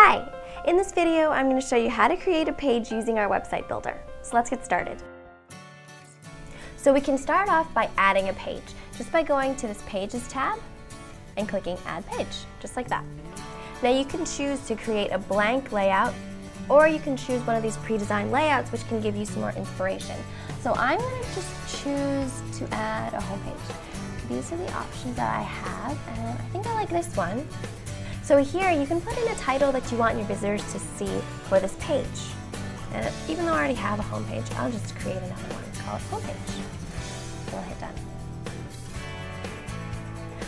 Hi! In this video, I'm going to show you how to create a page using our website builder. So let's get started. So we can start off by adding a page, just by going to this Pages tab and clicking Add Page, just like that. Now you can choose to create a blank layout, or you can choose one of these pre-designed layouts which can give you some more inspiration. So I'm going to just choose to add a homepage. These are the options that I have, and I think I like this one. So here you can put in a title that you want your visitors to see for this page. And even though I already have a homepage, I'll just create another one call it homepage. We'll hit done.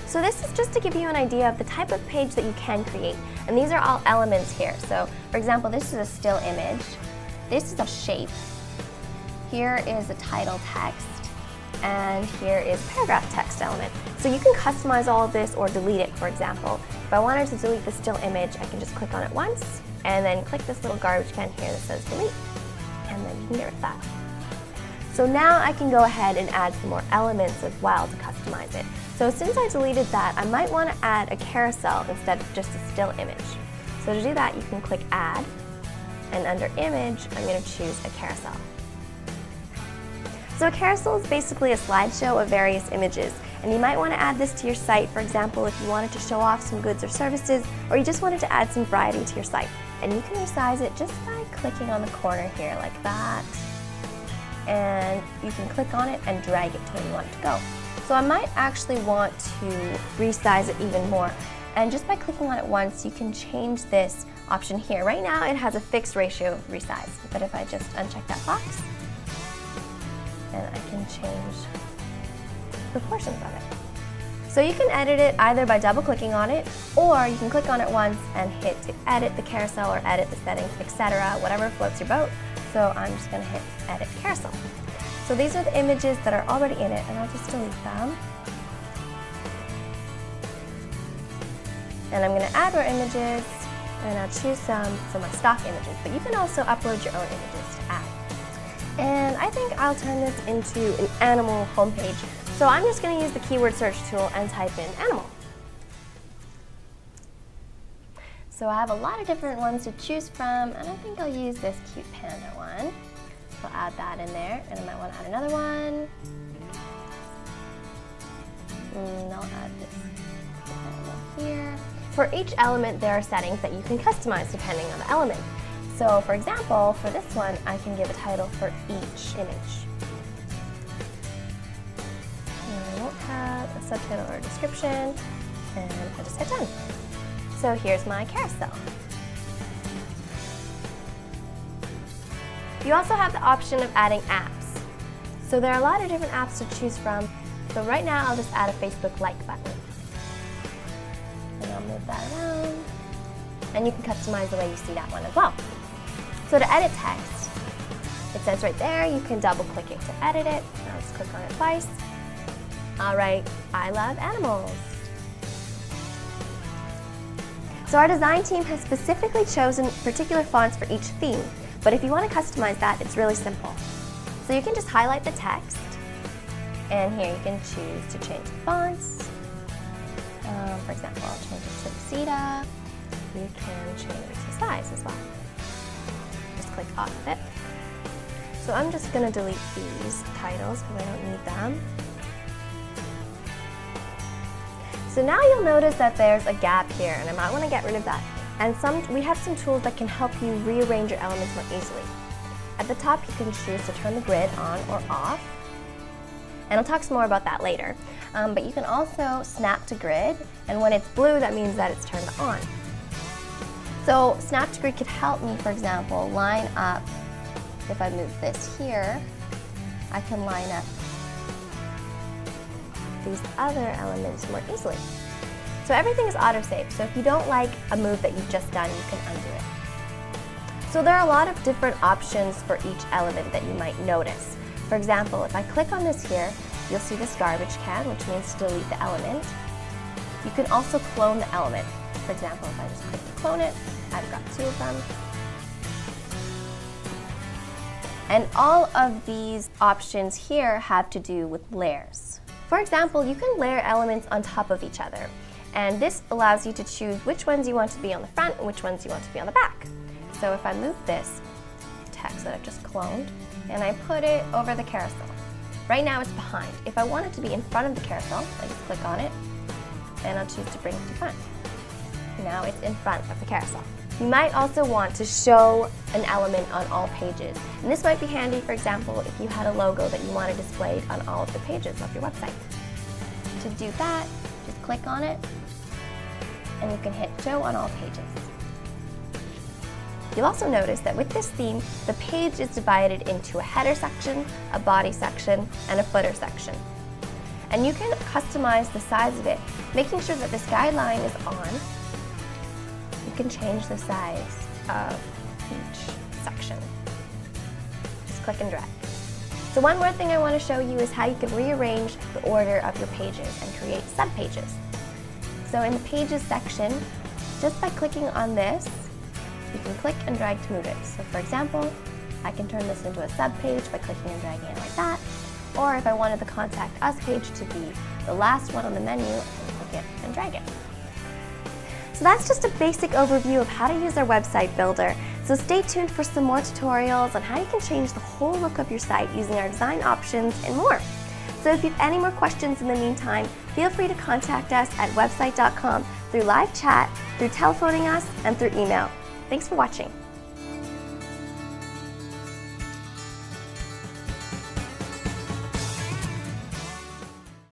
So this is just to give you an idea of the type of page that you can create. And these are all elements here. So for example, this is a still image. This is a shape. Here is a title text and here is paragraph text element. So you can customize all of this or delete it, for example. If I wanted to delete the still image, I can just click on it once and then click this little garbage can here that says delete, and then you can get rid of that. So now I can go ahead and add some more elements as well to customize it. So since I deleted that, I might want to add a carousel instead of just a still image. So to do that, you can click add, and under image, I'm going to choose a carousel. So a carousel is basically a slideshow of various images, and you might want to add this to your site, for example, if you wanted to show off some goods or services, or you just wanted to add some variety to your site. And you can resize it just by clicking on the corner here like that, and you can click on it and drag it to where you want it to go. So I might actually want to resize it even more. And just by clicking on it once, you can change this option here. Right now it has a fixed ratio resize, but if I just uncheck that box, and the portions of it. So you can edit it either by double clicking on it, or you can click on it once and hit to edit the carousel or edit the settings, etc., whatever floats your boat. So I'm just going to hit edit carousel. So these are the images that are already in it, and I'll just delete them. And I'm going to add more images, and I'll choose some for my stock images, but you can also upload your own images to add. And I think I'll turn this into an animal homepage. So I'm just going to use the keyword search tool and type in animal. So I have a lot of different ones to choose from, and I think I'll use this cute panda one. So I'll add that in there, and I might want to add another one. And mm, I'll add this here. For each element, there are settings that you can customize depending on the element. So for example, for this one, I can give a title for each image. And I won't have a subtitle or a description, and I just hit done. So here's my carousel. You also have the option of adding apps. So there are a lot of different apps to choose from. So right now I'll just add a Facebook like button. And I'll move that around. And you can customize the way you see that one as well. So to edit text, it says right there, you can double click it to edit it. Now let's click on it twice. All right, I love animals. So our design team has specifically chosen particular fonts for each theme, but if you want to customize that, it's really simple. So you can just highlight the text, and here you can choose to change the fonts. Um, for example, I'll change it to Cedar. You can change the size as well click off of it. So I'm just going to delete these titles because I don't need them. So now you'll notice that there's a gap here and I might want to get rid of that. And some, we have some tools that can help you rearrange your elements more easily. At the top you can choose to turn the grid on or off. And I'll talk some more about that later. Um, but you can also snap to grid and when it's blue that means that it's turned on. So Snap Grid could help me, for example, line up, if I move this here, I can line up these other elements more easily. So everything is auto-save, so if you don't like a move that you've just done, you can undo it. So there are a lot of different options for each element that you might notice. For example, if I click on this here, you'll see this garbage can, which means to delete the element. You can also clone the element. For example, if I just click to clone it, I've got two of them. And all of these options here have to do with layers. For example, you can layer elements on top of each other. And this allows you to choose which ones you want to be on the front and which ones you want to be on the back. So if I move this text that I've just cloned and I put it over the carousel, right now it's behind. If I want it to be in front of the carousel, I just click on it and I'll choose to bring it to front. Now it's in front of the carousel. You might also want to show an element on all pages. And this might be handy, for example, if you had a logo that you wanted displayed on all of the pages of your website. To do that, just click on it, and you can hit show on all pages. You'll also notice that with this theme, the page is divided into a header section, a body section, and a footer section. And you can customize the size of it, making sure that this guideline is on you can change the size of each section. Just click and drag. So one more thing I want to show you is how you can rearrange the order of your pages and create subpages. So in the Pages section, just by clicking on this, you can click and drag to move it. So for example, I can turn this into a subpage by clicking and dragging it like that. Or if I wanted the Contact Us page to be the last one on the menu, I can click it and drag it. So that's just a basic overview of how to use our website builder. So stay tuned for some more tutorials on how you can change the whole look of your site using our design options and more. So if you have any more questions in the meantime, feel free to contact us at website.com through live chat, through telephoning us, and through email. Thanks for watching.